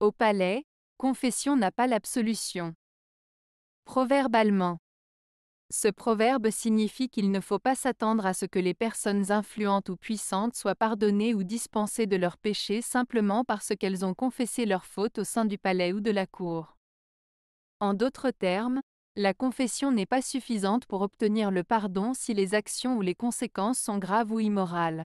Au palais, confession n'a pas l'absolution. Proverbe allemand. Ce proverbe signifie qu'il ne faut pas s'attendre à ce que les personnes influentes ou puissantes soient pardonnées ou dispensées de leurs péchés simplement parce qu'elles ont confessé leurs fautes au sein du palais ou de la cour. En d'autres termes, la confession n'est pas suffisante pour obtenir le pardon si les actions ou les conséquences sont graves ou immorales.